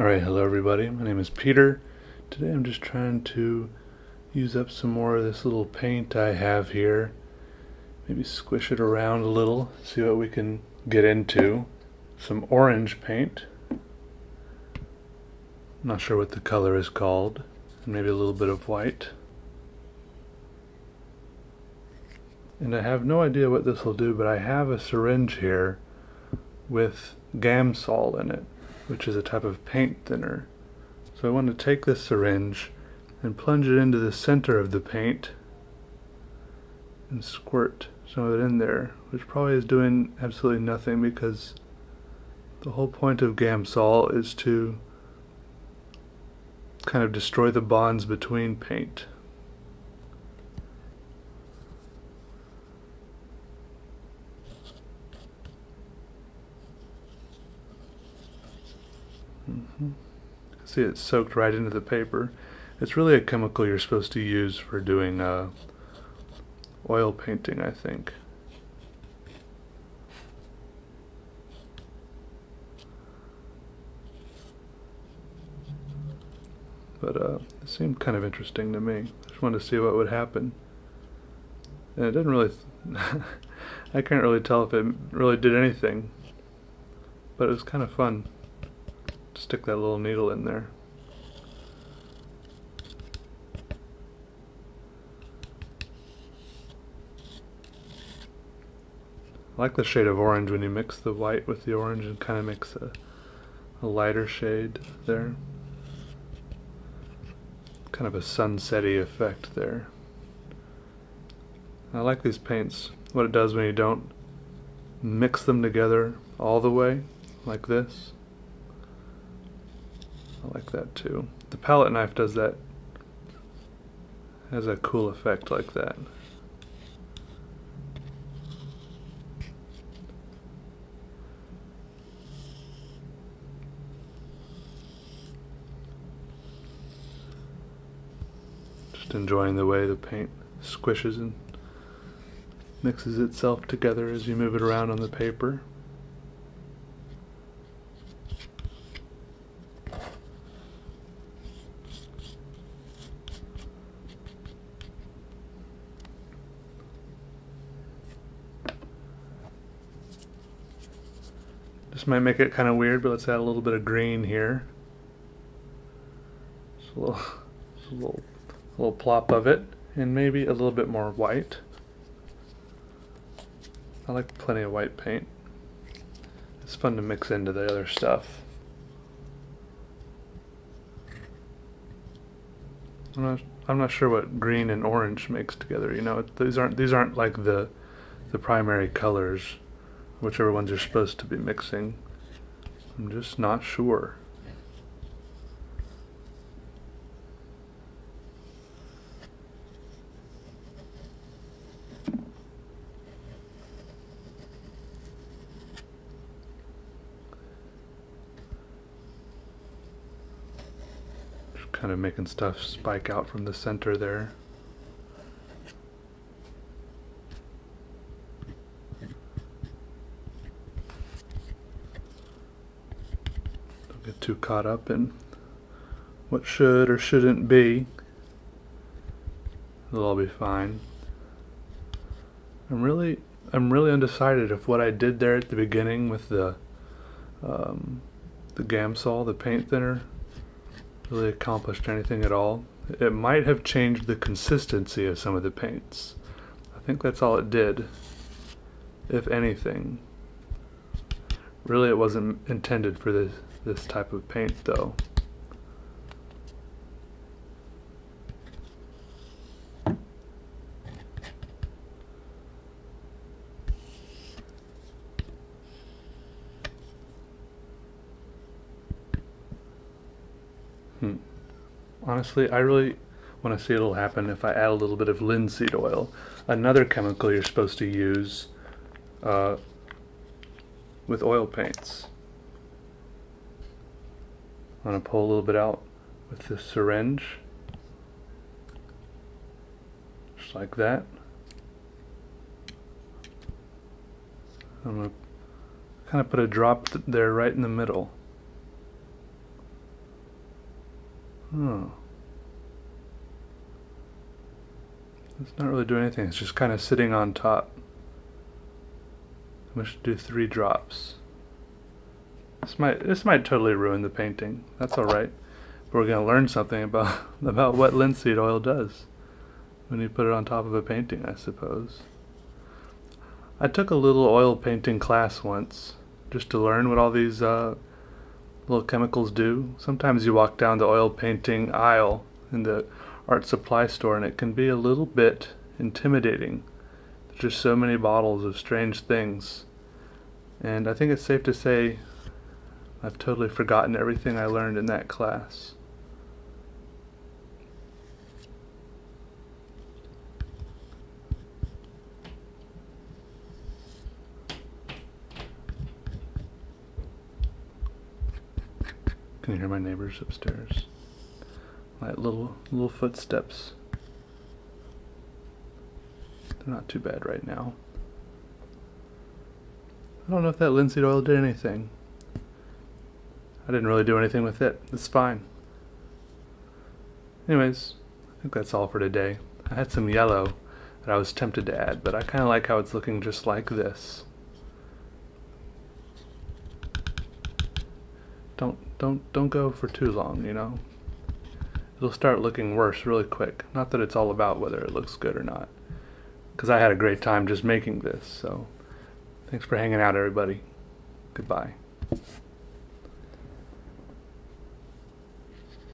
Alright, hello everybody. My name is Peter. Today I'm just trying to use up some more of this little paint I have here. Maybe squish it around a little, see what we can get into. Some orange paint. Not sure what the color is called. And maybe a little bit of white. And I have no idea what this will do, but I have a syringe here with Gamsol in it, which is a type of paint thinner. So I want to take this syringe and plunge it into the center of the paint and squirt some of it in there, which probably is doing absolutely nothing because the whole point of Gamsol is to kind of destroy the bonds between paint. See, it's soaked right into the paper. It's really a chemical you're supposed to use for doing uh, oil painting, I think. But uh, it seemed kind of interesting to me. I just wanted to see what would happen. And it didn't really... I can't really tell if it really did anything. But it was kind of fun stick that little needle in there. I like the shade of orange when you mix the white with the orange and kind of makes a, a lighter shade there. Kind of a sunsetty effect there. I like these paints. What it does when you don't mix them together all the way, like this. I like that too. The palette knife does that, has a cool effect like that. Just enjoying the way the paint squishes and mixes itself together as you move it around on the paper. Might make it kind of weird, but let's add a little bit of green here. Just a little, just a little, a little plop of it, and maybe a little bit more white. I like plenty of white paint. It's fun to mix into the other stuff. I'm not, I'm not sure what green and orange makes together. You know, these aren't these aren't like the the primary colors whichever ones you're supposed to be mixing. I'm just not sure. Just kind of making stuff spike out from the center there. get too caught up in what should or shouldn't be. It'll all be fine. I'm really, I'm really undecided if what I did there at the beginning with the, um, the Gamsol, the paint thinner, really accomplished anything at all. It might have changed the consistency of some of the paints. I think that's all it did, if anything. Really, it wasn't intended for this this type of paint though. Hmm. Honestly, I really want to see it'll happen if I add a little bit of linseed oil, another chemical you're supposed to use uh, with oil paints. I'm going to pull a little bit out with the syringe. Just like that. I'm going to kind of put a drop there right in the middle. Hmm. It's not really doing anything. It's just kind of sitting on top. I'm going to do three drops. This might this might totally ruin the painting. That's all right. But we're going to learn something about about what linseed oil does when you put it on top of a painting, I suppose. I took a little oil painting class once just to learn what all these uh, little chemicals do. Sometimes you walk down the oil painting aisle in the art supply store and it can be a little bit intimidating. There's just so many bottles of strange things. And I think it's safe to say I've totally forgotten everything I learned in that class. Can you hear my neighbors upstairs? Like little little footsteps. They're not too bad right now. I don't know if that linseed oil did anything. I didn't really do anything with it. It's fine. Anyways, I think that's all for today. I had some yellow that I was tempted to add, but I kind of like how it's looking just like this. Don't don't don't go for too long, you know. It'll start looking worse really quick. Not that it's all about whether it looks good or not. Cuz I had a great time just making this. So, thanks for hanging out everybody. Goodbye.